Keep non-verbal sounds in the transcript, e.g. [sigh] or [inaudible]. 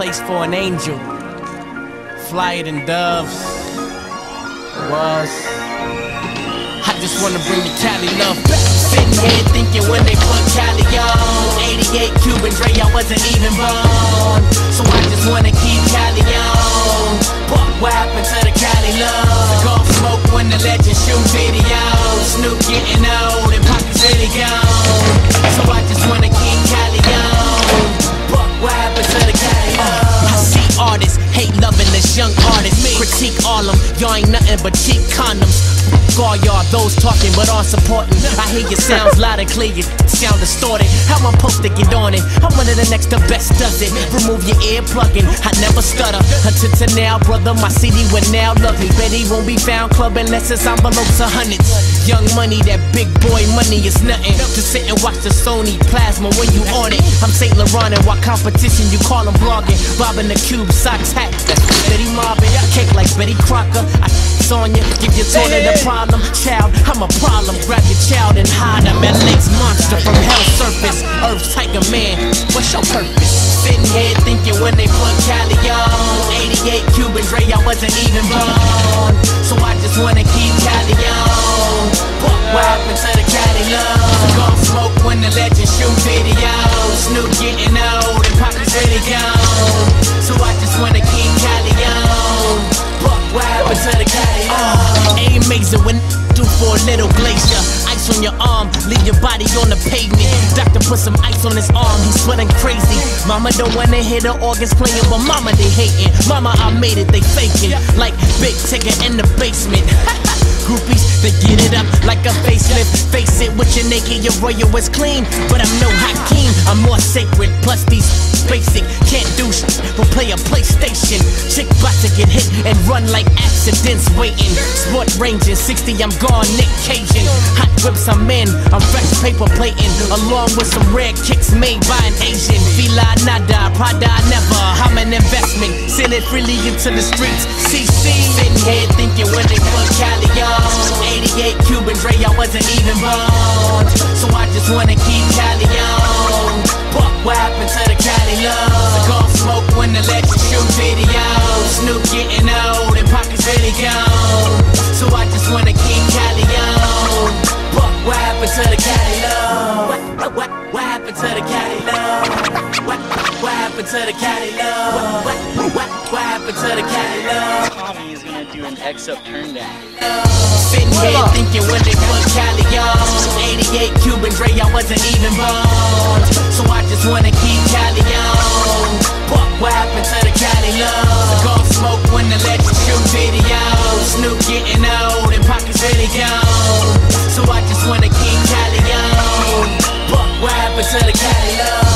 place for an angel. Flyer than doves. Was. I just wanna bring the Cali love back. Sitting here thinking when they put Cali on. 88 Cuban Dre, I wasn't even born. So I just wanna keep Cali on. What happened to the Cali love? Golf smoke when the legend shoot videos. Snoop getting young. Critique all them, y'all ain't nothing but cheap condoms. All y'all, those talking but aren't supporting. I hear your sounds loud and clear, you sound distorted. How I'm supposed to get on it? I'm one of the next, the best does it. Remove your ear plugging, I never stutter. Until to now, brother, my CD would now love me. Bet he won't be found club unless it's envelopes of hundreds. Young money, that big boy money is nothing. To sit and watch the Sony plasma when you on it. I'm St. Laurent and while competition, you call him blogging. Bobbing the cube, socks, hat. Betty Marvin, cake like Betty Crocker. I on you, give your daughter the problem. Child, I'm a problem. Grab your child and hide him. LA's monster from hell's surface. Earth's tiger man. What's your purpose? Sitting here thinking when they put Cali on. 88 Cuban Dre, I wasn't even born. So I just wanna keep Cali on. What happened to the Cali love? Gon' smoke when the legend shoot videos. Snoop getting amazing when do for a little glacier. Ice on your arm, leave your body on the pavement. Doctor put some ice on his arm, he's sweating crazy. Mama don't wanna hear the organs playing, but mama they hating. Mama, I made it, they faking. Like big ticket in the basement. [laughs] Groupies, they get it up like a facelift. Face it, with your naked, your royal was clean. But I'm no Hakeem, I'm more sacred. Plus these run like accidents waiting. Sport ranging, 60, I'm gone, Nick Cajun. Hot whips, I'm in. I'm fresh paper plating. Along with some red kicks made by an Asian. Fila nada, Prada never. I'm an investment. Send it freely into the streets. CC. Sitting here thinking when they put Cali on. 88 Cuban Dre, I wasn't even born. So I just wanna keep to the Cali love? What, what, what, what happened to the Cali love? What, what happened to the Cali love? What, what, what, what happened to the Cali love? Tommy is gonna do an X up turn down. Sitting here thinking when they put Cali on 88 Cuban Dre, I wasn't even born So I just wanna keep the catalog.